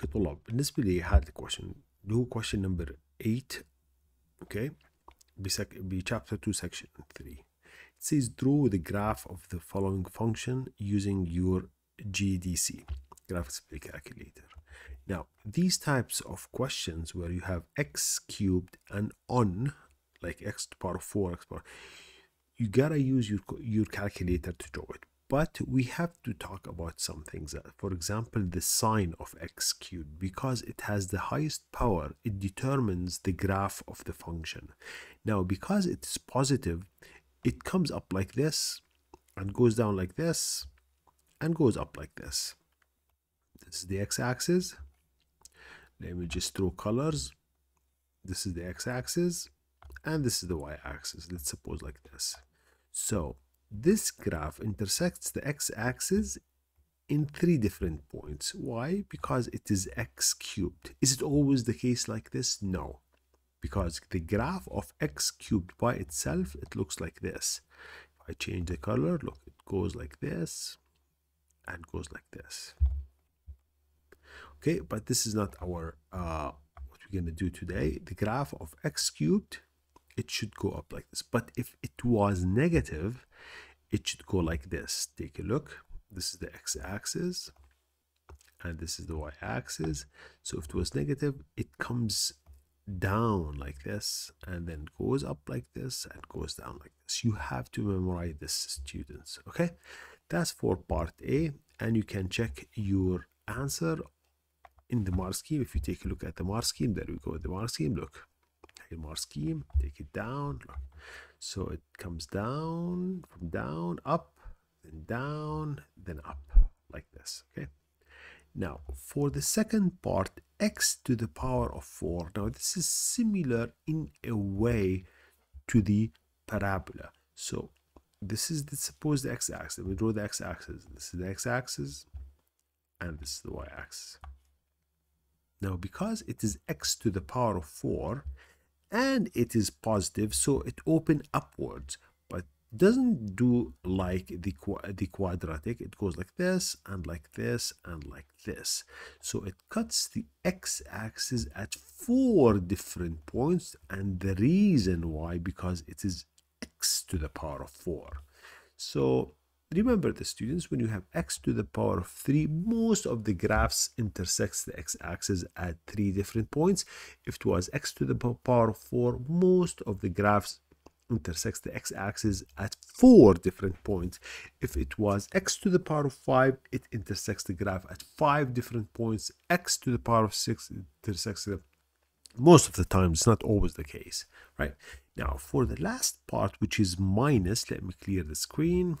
اوكي طلاب بالنسبة لي هذا الكويشن اللي هو question number 8 اوكي بسك... بchapter 2 section 3 it says draw the graph of the following function using your GDC graph display calculator now these types of questions where you have x cubed and on like x to the power of 4 x power you gotta use your your calculator to draw it but we have to talk about some things uh, for example the sign of x cubed because it has the highest power. It determines the graph of the function. Now because it is positive it comes up like this and goes down like this and goes up like this. This is the x-axis. Let me just throw colors. This is the x-axis and this is the y-axis. Let's suppose like this. So this graph intersects the x-axis in three different points. Why? Because it is x cubed. Is it always the case like this? No. Because the graph of x cubed by itself, it looks like this. If I change the color, look, it goes like this and goes like this. Okay, but this is not our, uh, what we're going to do today. The graph of x cubed, it should go up like this. But if it was negative, it should go like this. Take a look. This is the x-axis and this is the y-axis. So if it was negative, it comes down like this and then goes up like this and goes down like this. You have to memorize this, students. Okay, that's for part A, and you can check your answer in the mark scheme. If you take a look at the mark scheme, there we go. The mark scheme. Look, mark scheme. Take it down. So it comes down from down up, then down, then up like this. Okay. Now for the second part, x to the power of 4. Now this is similar in a way to the parabola. So this is the supposed x-axis. We draw the x-axis. This is the x-axis and this is the y-axis. Now because it is x to the power of 4, and it is positive so it open upwards but doesn't do like the the quadratic. It goes like this and like this and like this. So it cuts the x-axis at four different points and the reason why because it is x to the power of 4 so Remember the students, when you have x to the power of 3, most of the graphs intersects the x-axis at three different points. If it was x to the power of 4, most of the graphs intersects the x-axis at four different points. If it was x to the power of 5, it intersects the graph at five different points. x to the power of 6 intersects the most of the time it's not always the case right now for the last part which is minus let me clear the screen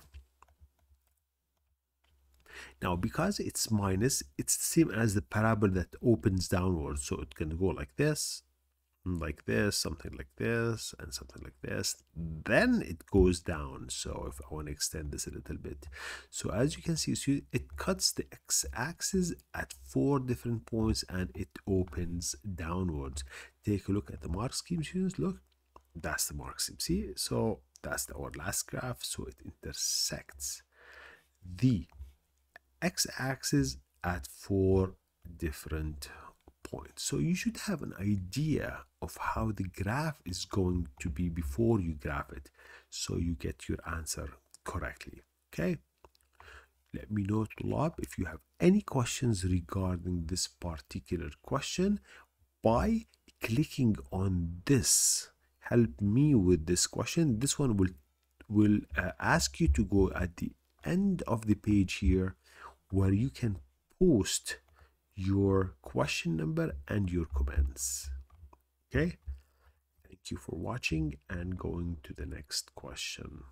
now, because it's minus, it's the same as the parabola that opens downwards. So it can go like this, like this, something like this, and something like this. Then it goes down. So if I want to extend this a little bit. So as you can see, so it cuts the x-axis at four different points and it opens downwards. Take a look at the mark scheme, students. Look, that's the mark scheme. See? So that's our last graph. So it intersects the x-axis at four different points. So you should have an idea of how the graph is going to be before you graph it so you get your answer correctly. Okay. Let me know, Tulab, if you have any questions regarding this particular question by clicking on this. Help me with this question. This one will will uh, ask you to go at the end of the page here where you can post your question number and your comments. Okay? Thank you for watching and going to the next question.